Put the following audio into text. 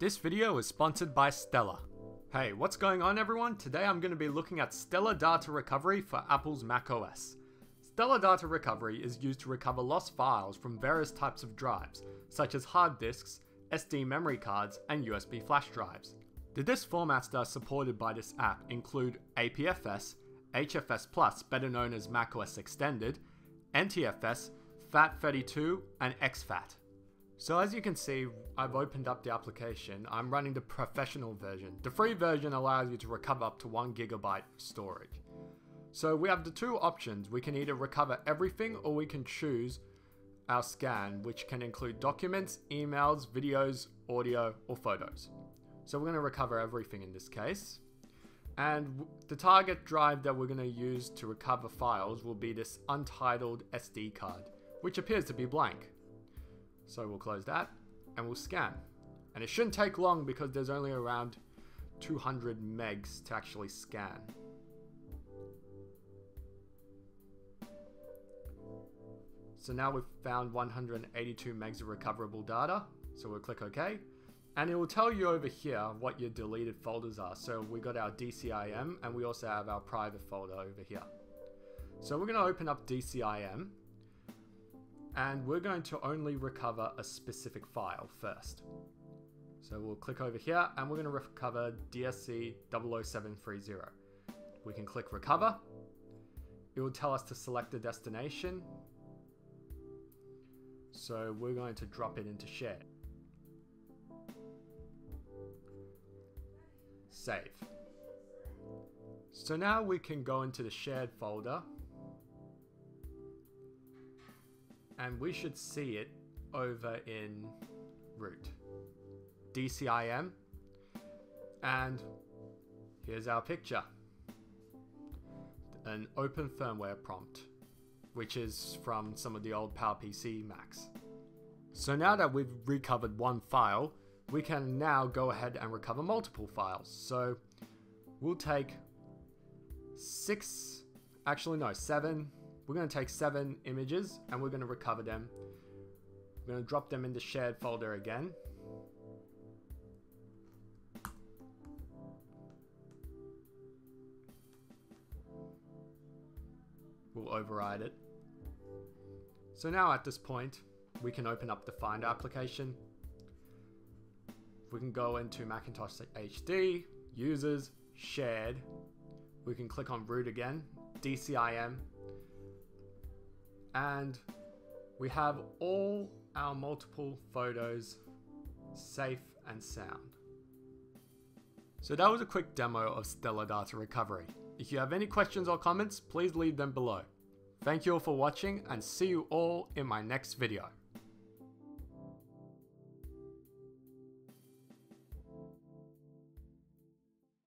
This video is sponsored by Stellar. Hey, what's going on everyone? Today I'm going to be looking at Stellar Data Recovery for Apple's macOS. Stellar Data Recovery is used to recover lost files from various types of drives, such as hard disks, SD memory cards, and USB flash drives. The disk formats that are supported by this app include APFS, HFS Plus, better known as macOS Extended, NTFS, FAT32, and exFAT. So as you can see, I've opened up the application. I'm running the professional version. The free version allows you to recover up to 1 gigabyte of storage. So we have the two options. We can either recover everything or we can choose our scan, which can include documents, emails, videos, audio, or photos. So we're going to recover everything in this case. And the target drive that we're going to use to recover files will be this untitled SD card, which appears to be blank. So we'll close that and we'll scan. And it shouldn't take long because there's only around 200 megs to actually scan. So now we've found 182 megs of recoverable data. So we'll click OK. And it will tell you over here what your deleted folders are. So we got our DCIM and we also have our private folder over here. So we're going to open up DCIM and we're going to only recover a specific file first. So we'll click over here and we're going to recover DSC 00730. We can click recover. It will tell us to select a destination. So we're going to drop it into share. Save. So now we can go into the shared folder and we should see it over in root. DCIM, and here's our picture. An open firmware prompt, which is from some of the old PowerPC Macs. So now that we've recovered one file, we can now go ahead and recover multiple files. So we'll take six, actually no, seven we're going to take seven images and we're going to recover them. We're going to drop them in the shared folder again. We'll override it. So now at this point, we can open up the Finder application. We can go into Macintosh HD, Users, Shared. We can click on Root again, DCIM, and we have all our multiple photos safe and sound. So that was a quick demo of Stellar Data Recovery. If you have any questions or comments, please leave them below. Thank you all for watching and see you all in my next video.